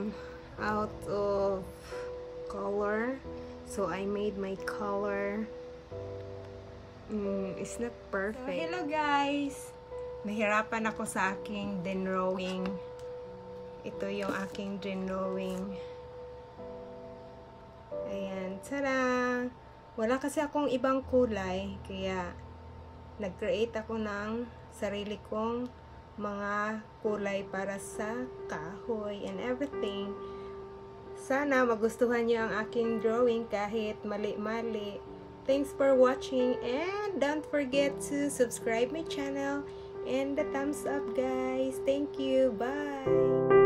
Am out of color. So I made my color. Mm, it's not perfect. So, hello guys! Nahirapan ako sa aking drawing. Ito yung aking drawing. Ayan, tada! Wala kasi akong ibang kulay, kaya nag-create ako ng sarili kong mga kulay para sa kahoy and everything. Sana magustuhan niyo ang aking drawing kahit mali-mali. Thanks for watching and don't forget to subscribe my channel and the thumbs up guys. Thank you. Bye.